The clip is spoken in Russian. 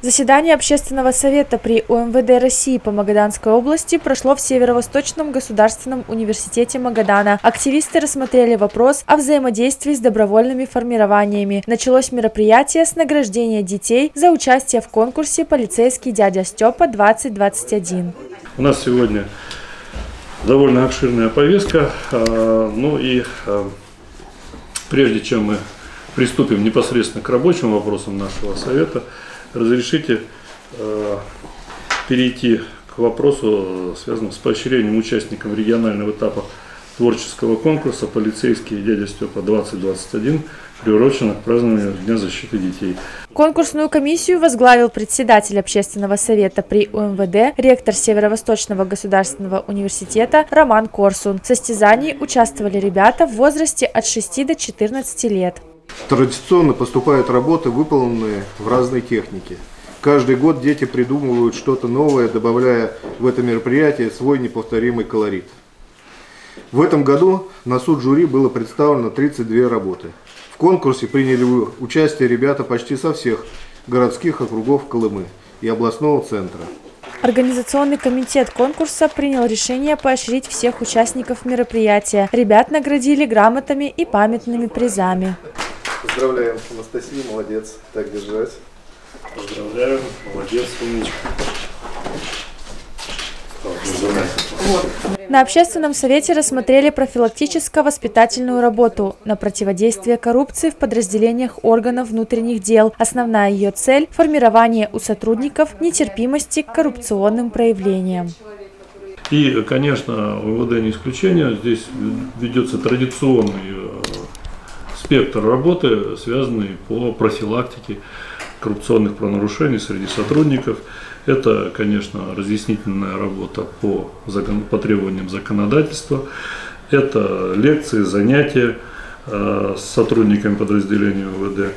Заседание Общественного совета при УМВД России по Магаданской области прошло в Северо-Восточном государственном университете Магадана. Активисты рассмотрели вопрос о взаимодействии с добровольными формированиями. Началось мероприятие с награждения детей за участие в конкурсе «Полицейский дядя Степа-2021». У нас сегодня довольно обширная повестка. А, ну и а, прежде чем мы приступим непосредственно к рабочим вопросам нашего совета, разрешите э, перейти к вопросу, связанному с поощрением участников регионального этапа творческого конкурса «Полицейский дядя Степа-2021», приурочено к празднованию Дня защиты детей. Конкурсную комиссию возглавил председатель общественного совета при УМВД, ректор Северо-Восточного государственного университета Роман Корсун. В состязании участвовали ребята в возрасте от 6 до 14 лет. Традиционно поступают работы, выполненные в разной технике. Каждый год дети придумывают что-то новое, добавляя в это мероприятие свой неповторимый колорит. В этом году на суд жюри было представлено 32 работы. В конкурсе приняли участие ребята почти со всех городских округов Колымы и областного центра. Организационный комитет конкурса принял решение поощрить всех участников мероприятия. Ребят наградили грамотами и памятными призами. Поздравляем, Анастасия, молодец. Так держать. Поздравляю, молодец, умничка. На общественном совете рассмотрели профилактическо-воспитательную работу на противодействие коррупции в подразделениях органов внутренних дел. Основная ее цель – формирование у сотрудников нетерпимости к коррупционным проявлениям. И, конечно, УВД не исключение. Здесь ведется традиционный спектр работы, связанный по профилактике коррупционных правонарушений среди сотрудников. Это, конечно, разъяснительная работа по, закон, по требованиям законодательства. Это лекции, занятия э, с сотрудниками подразделения УВД.